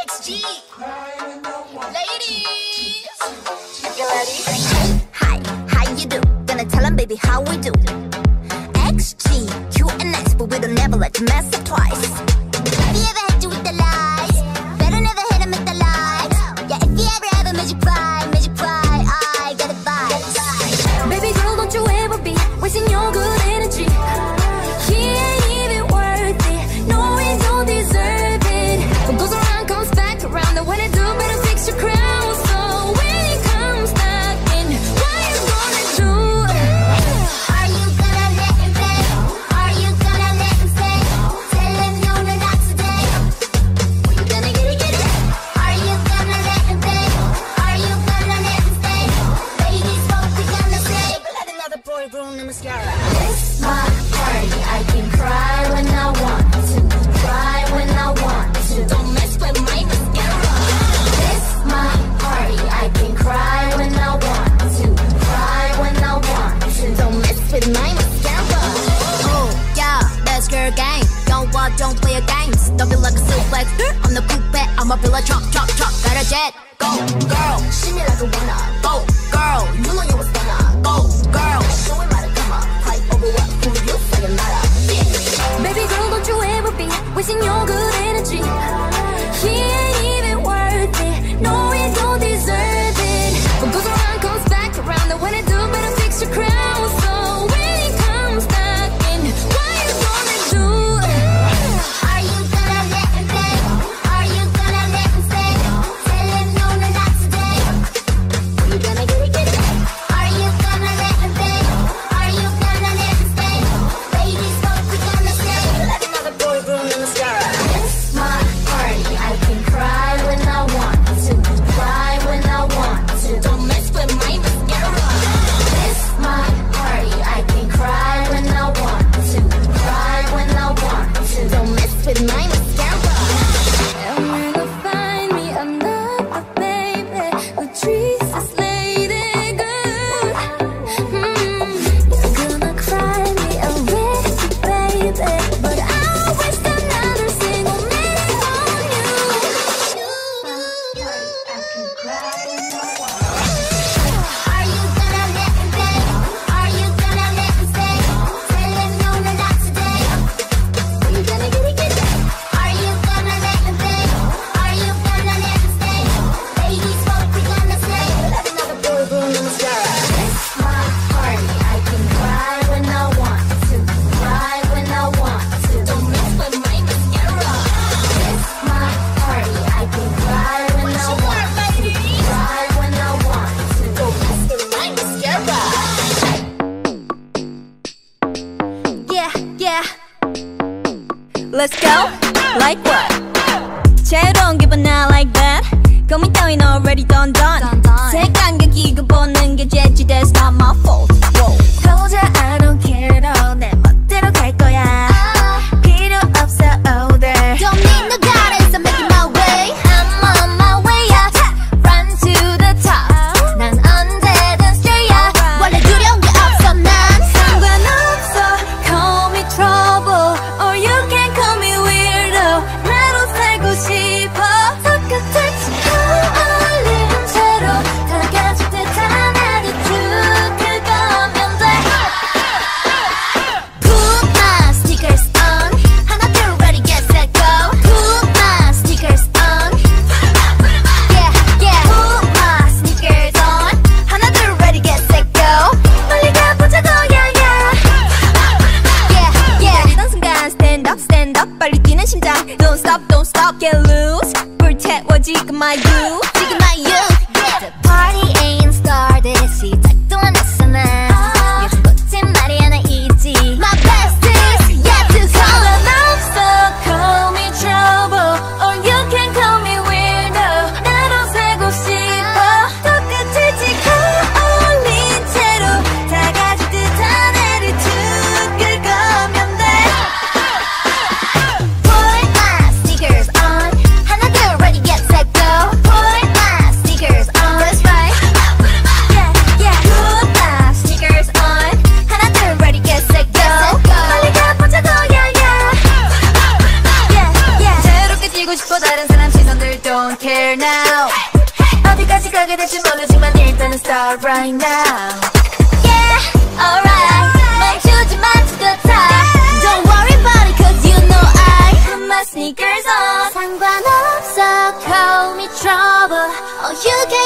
XG. Ladies. You ready. Hi, how you do? Gonna baby, how we do. XG, and but we don't never mess up twice. Have you ever I'ma chop, chop, chop. Got a jet, go, go.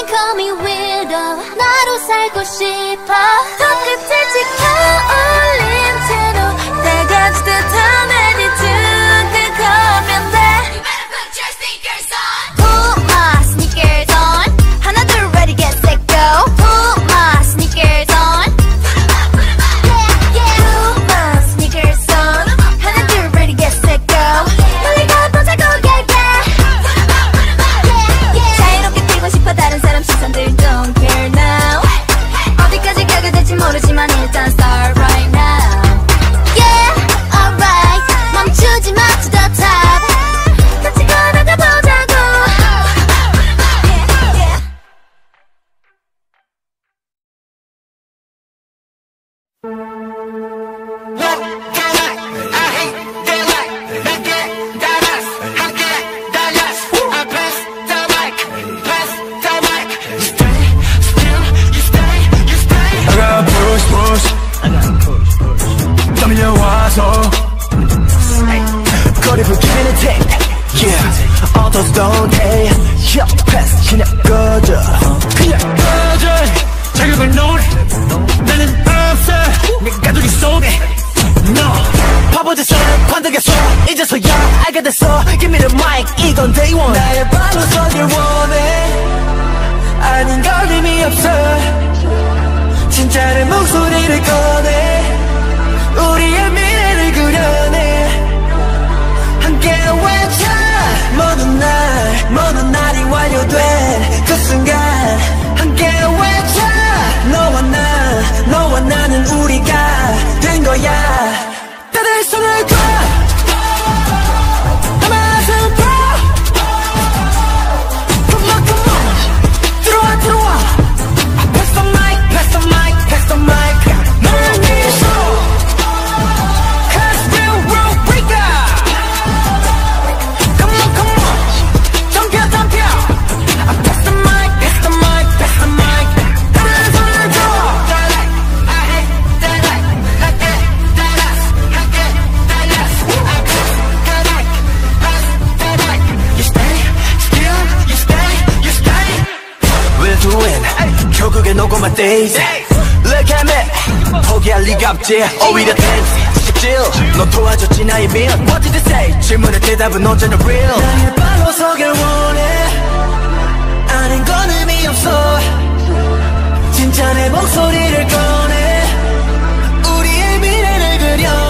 call me weirdo 나로 살고 싶어 더 끝을 지켜 꺼져 그냥 꺼져 자격을 논 나는 없어. 내가 둘이 속에 No 바보짓을 관득했어. 이제서야 알게 됐어. Give me the mic. 이건 day one. 나의 발로 서길 원해. 아닌 걸 의미 없어. 진짜의 목소리를 꺼내. 우리의 미래를 그려내. 함께 away 순간 함께 외쳐. 너와 나 너와 나는 우리가 된 거야. days. Look at me. 포기할 리가 없지. 오히려 tense 식질 너 도와줬지 나의 밀 What did you say? 질문의 대답은 언제나 real. 나의 발로 서길 원해. 아닌 건 의미 없어. 진짜 내 목소리를 꺼내. 우리의 미래를 그려.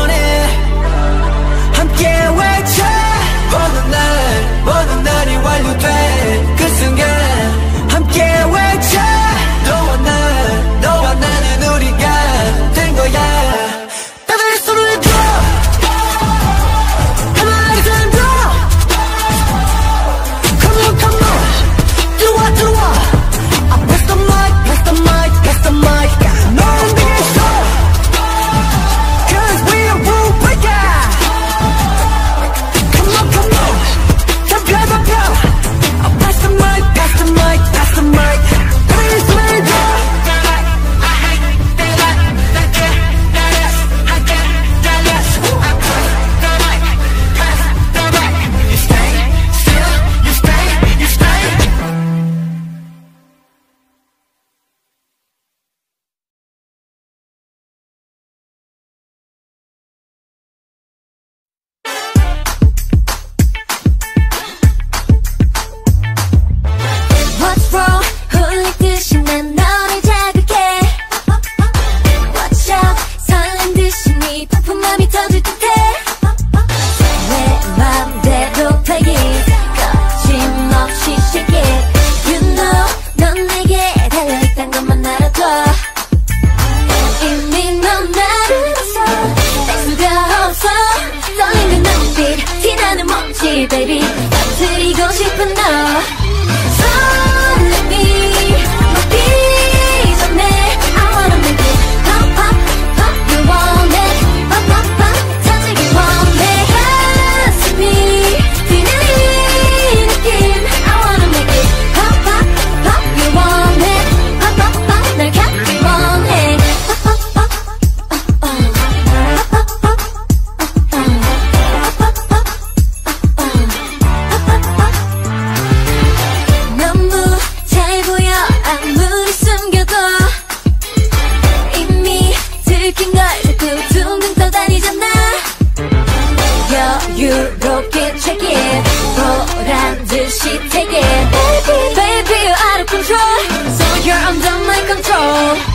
under my control.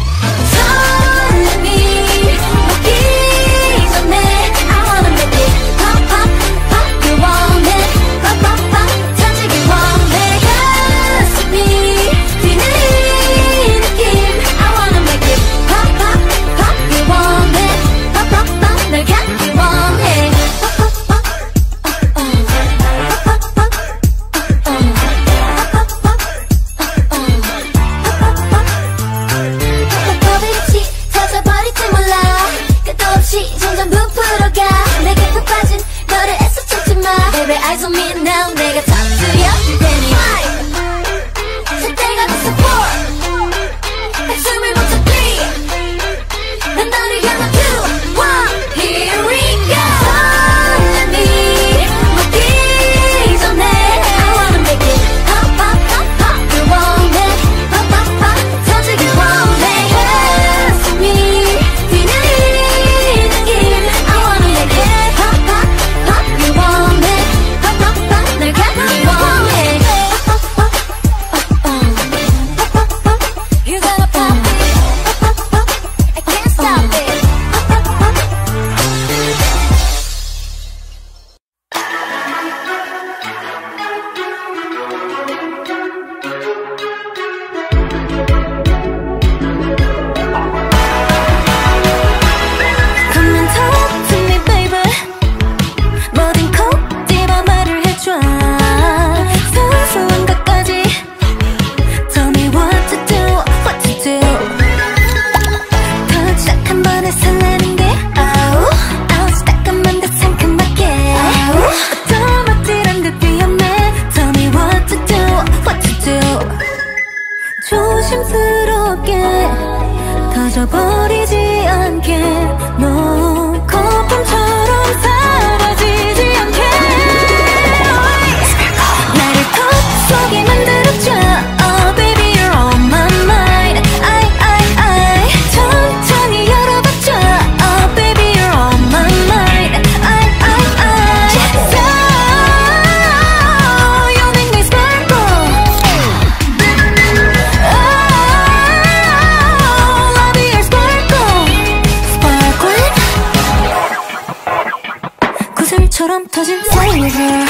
터진 flavor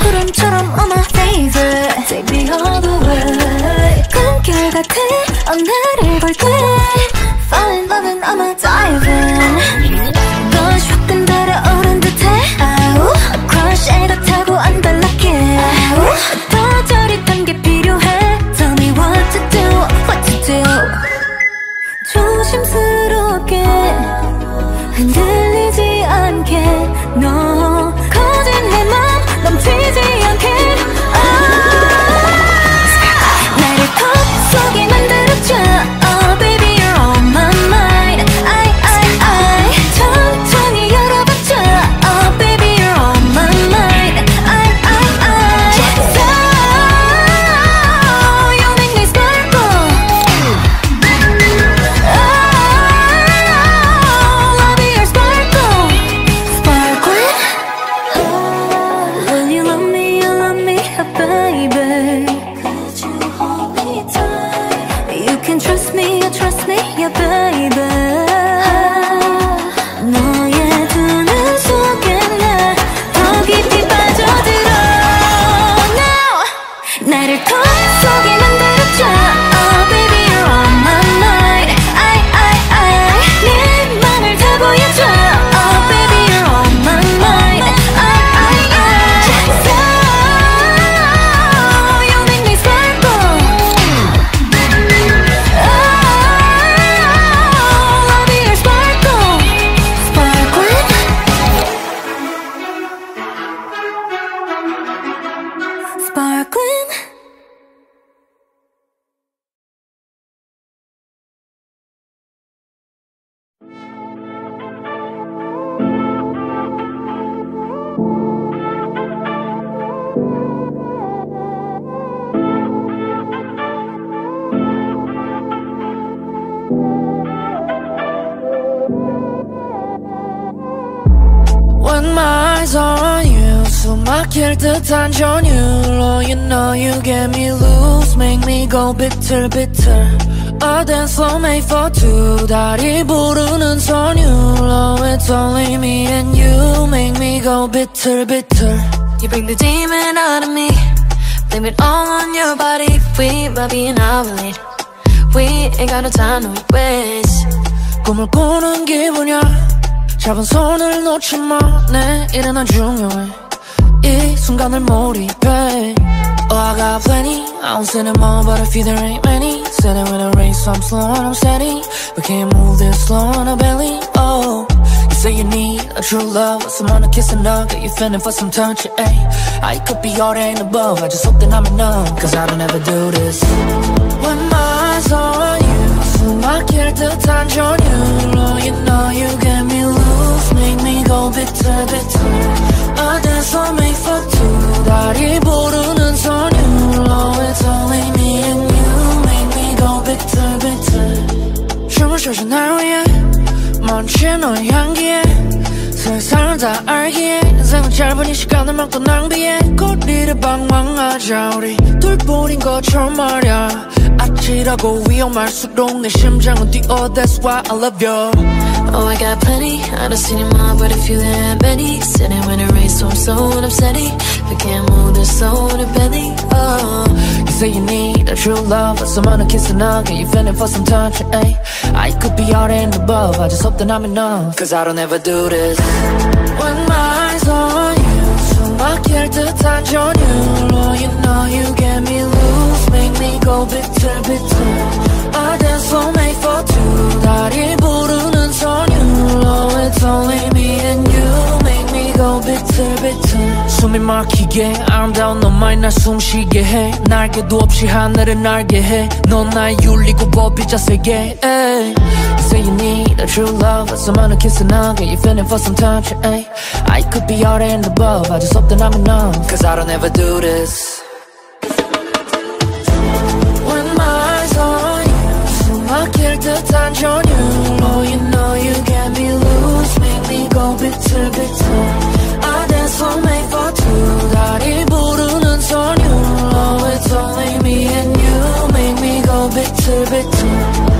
구름처럼 on my favorite Take me all the way 꿈결 같은 오늘을 bitter, bitter. You bring the demon out of me. Blame it all on your body. We might be an hour late We ain't got no time to waste. 꿈을 꾸는 기분이야 잡은 손을 놓지 마. 내일은 안 중요해. 이 순간을 몰입해. Oh, I got plenty. I don't say no more, but I feel there ain't many. Said it with a race, so I'm slow and I'm steady. We can't move this slow on a belly, oh say you need a true love Someone to kiss and hug Get you feeling for some touch, ayy I could be all that and above I just hope that I'm enough Cause I don't ever do this When my eyes on you 숨막힐 듯한 전율로 You know you get me loose Make me go bitter bitter A dance for me for two 다리 부르는 선율로 It's only me and you Make me go bitter bitter 춤을 춰줘 날 위해 멈춘 너의 향기에 세상을 다 알기에 인생은 짧은 이 시간을 막고 낭비해 거리를 방황하자 우리 둘뿐인 것처럼 말야 아찔하고 위험할수록 내 심장은 뛰어 That's why I love you Oh, I got plenty. I don't see any more, but a few that many. Sitting when it rains, so I'm so upsetting. We can't move the soul to belly. Oh, You say you need a true love Someone to kiss and hug Get you feeling for some touch, ayy I could be all and above I just hope that I'm enough Cause I don't ever do this When my eyes on you 숨막힐 듯한 전율로 You know you get me loose Make me go bitter bitter I dance for made for two 다리 부르는 선율로 It's only me and you Make me go bitter bitter 숨이 막히게 아름다운 너만이 날 숨쉬게 해 날개도 없이 하늘을 날게 해넌 나의 윤리고 법이자 세계 ay. You say you need a true love Someone to kiss and hug Get you feeling for some touch ay. I could be all and above I just hope that I'm enough Cause I don't ever do this When my eyes on you 숨막힐 듯한 전율로 You know you get me loose Make me go bitter bitter It's only me and you. Make me go bitter bitter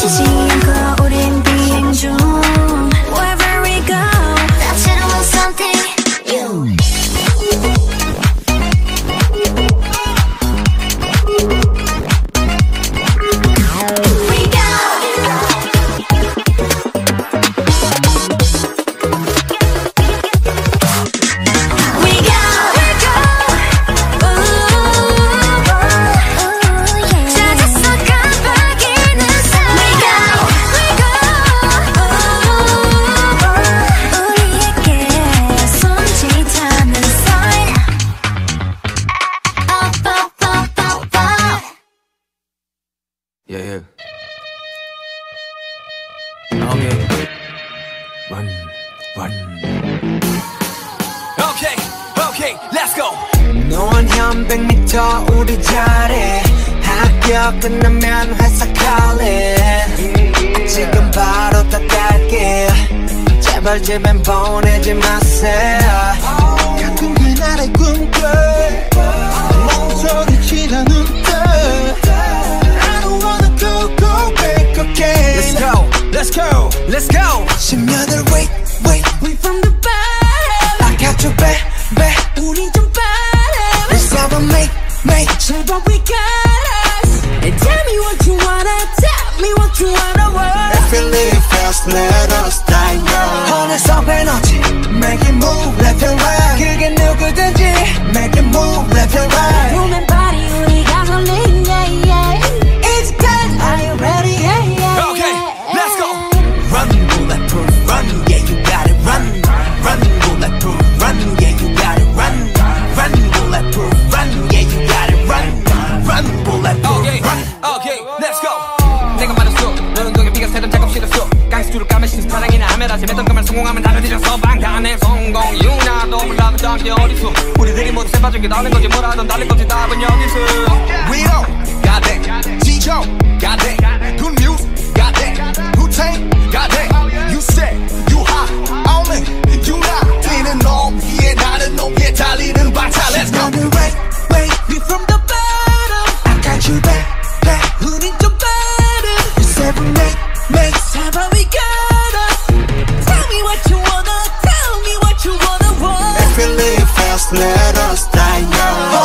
星星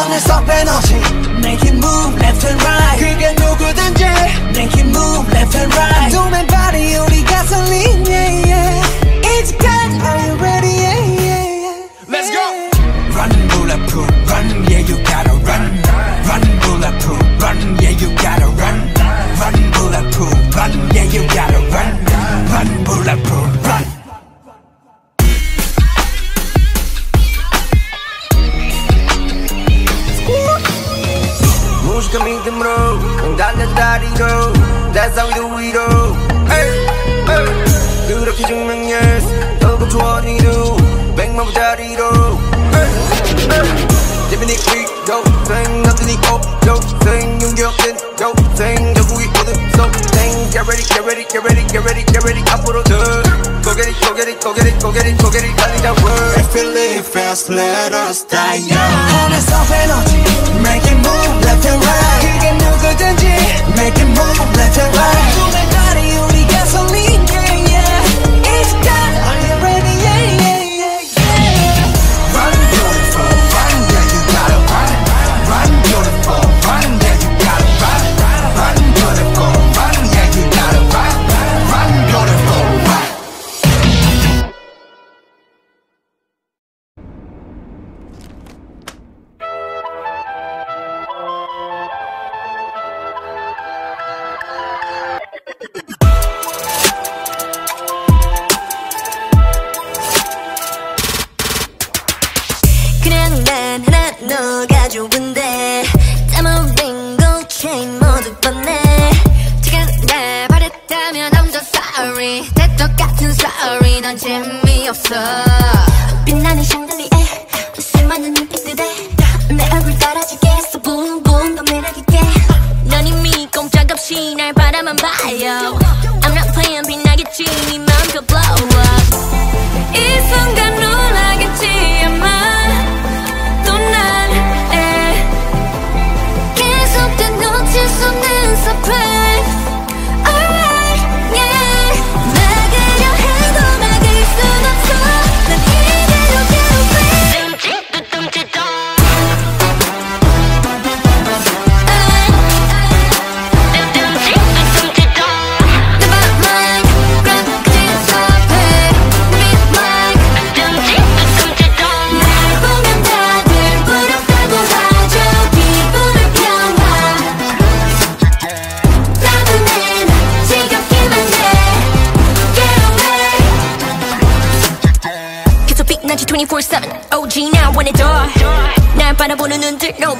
손을 빼놓지 Make it move left and right. 그게 누구든지. Make it move left and right. 두 맨발이 우리 가솔린 yeah, yeah. good. are you ready yeah, yeah, yeah. Let's go. Run bulletproof run. Yeah you gotta run. Run bulletproof run. Yeah you gotta run. Run bulletproof run. Yeah you gotta run. Run bulletproof 믿음으로 응답된 다리로 That's how we do it all hey, hey. 그렇게 증명 yes 더군 조언이로 백만 부자리로. 대변이 위로 생 남들이 꼭요 생 용기 없는 요생 전국이 모든 속 thing. Get ready, get ready, get ready, get ready, get ready. I put on the Go get it, go get it, go get it, go get it, go get it. I that word. If you live fast, let us die young. And it's off and on. Make it move left and right. 이게 누구든지. Make it move left and right.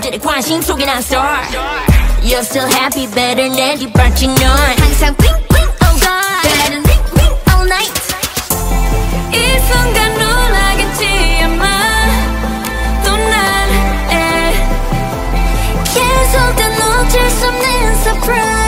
것들의 관심 속에 난 s o r You're still happy better than the but you know 항상 wing wing all night better wing wing all night 이 순간 놀라겠지 아마 또난에 계속 다 놓칠 수 없는 surprise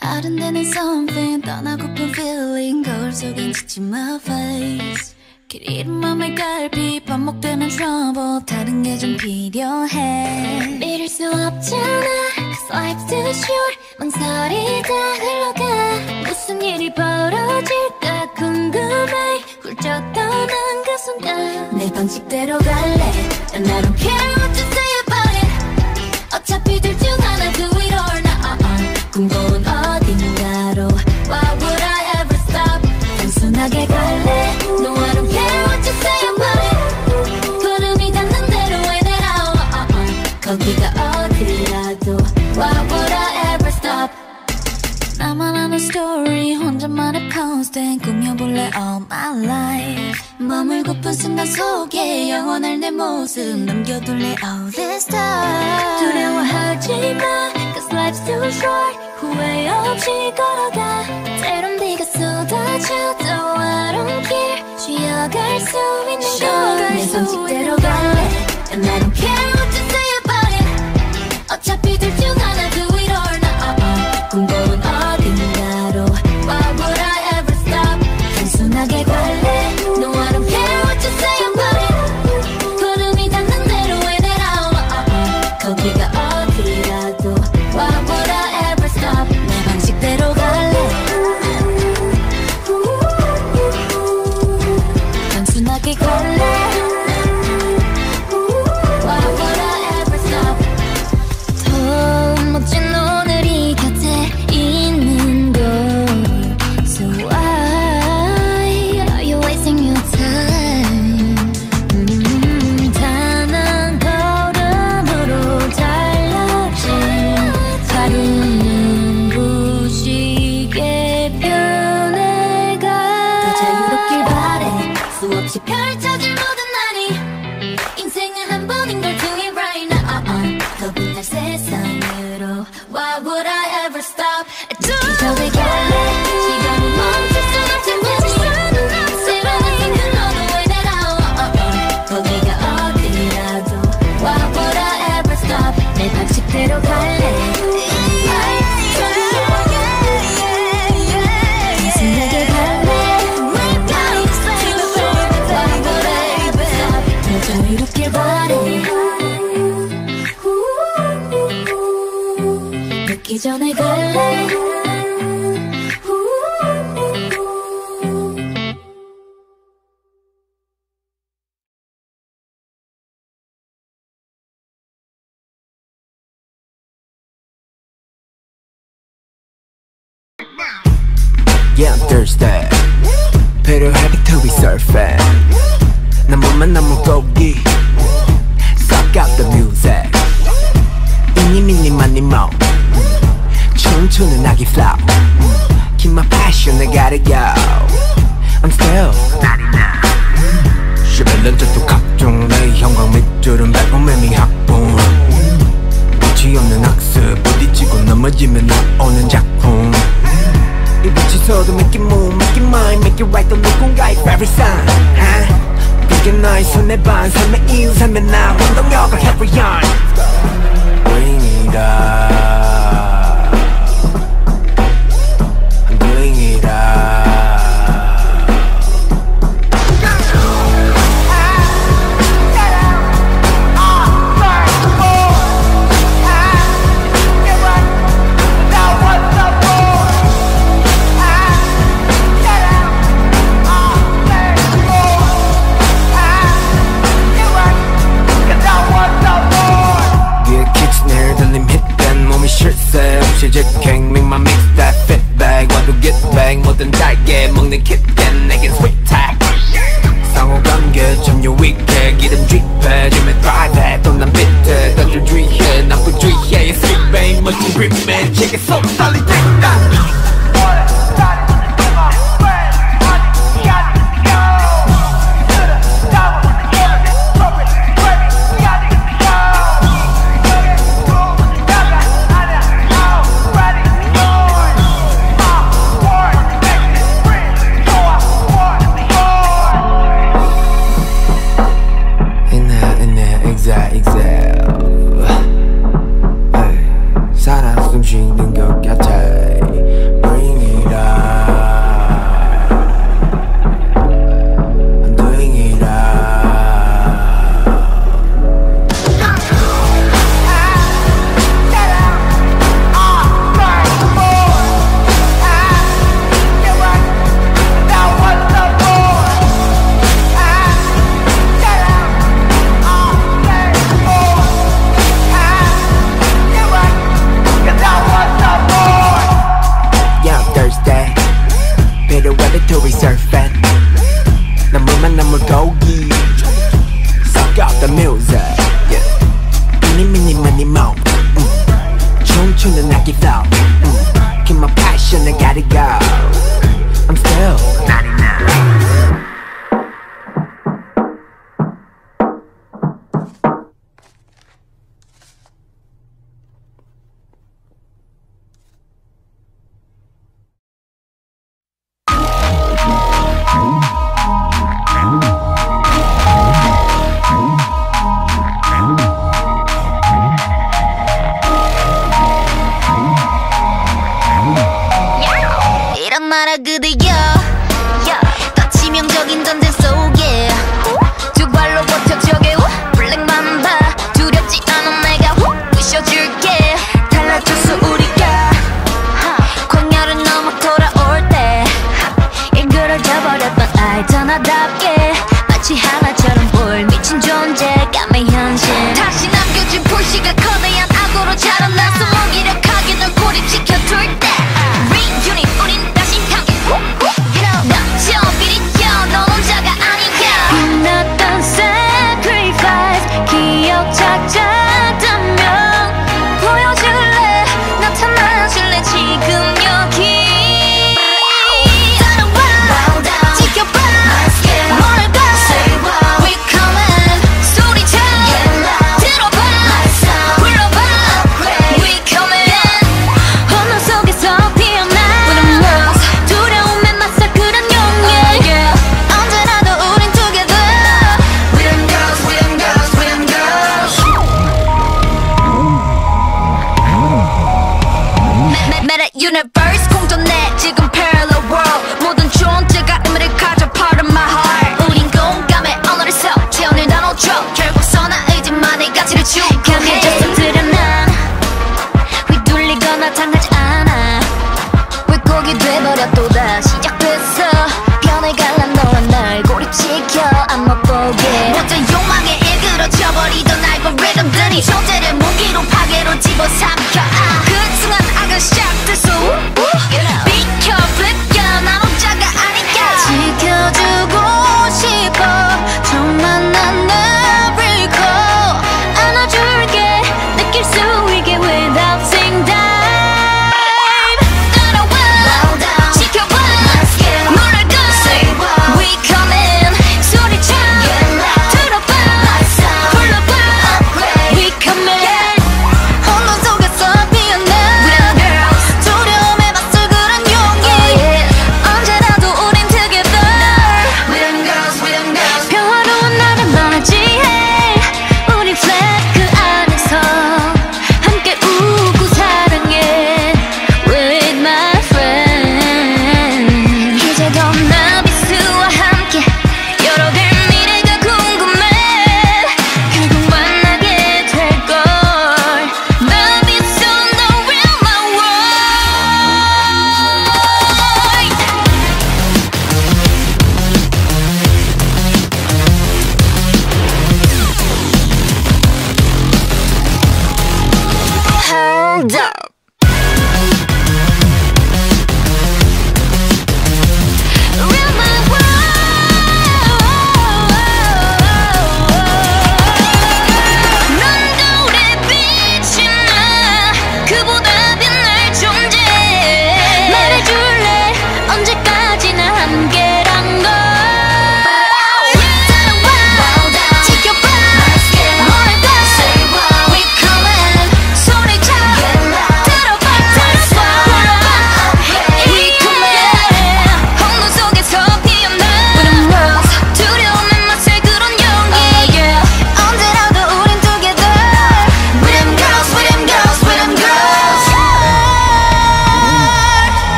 아른대는 something 떠나고픈 feeling 거울 속엔 지친 my face 길 잃은 맘의 갈비 반복되는 trouble 다른 게 좀 필요해 믿을 수 없잖아 cause life's too short 망설이 다 흘러가 무슨 일이 벌어질까 궁금해 훌쩍 떠난 그 순간 내 방식대로 갈래 And I don't care what you say about it 어차피 둘 중 하나 do it or not 궁금해 story 혼자만의 constant 꾸며볼래 all my life 머물고픈 순간 속에 영원할 내 모습 남겨둘래 all this time 두려워하지 마 cause life's too short 후회 없이 걸어가 때론 네가 쏟아져 또 I don't care 쉬어갈 수 있는 걸내 손짓대로 갈래 And I don't care first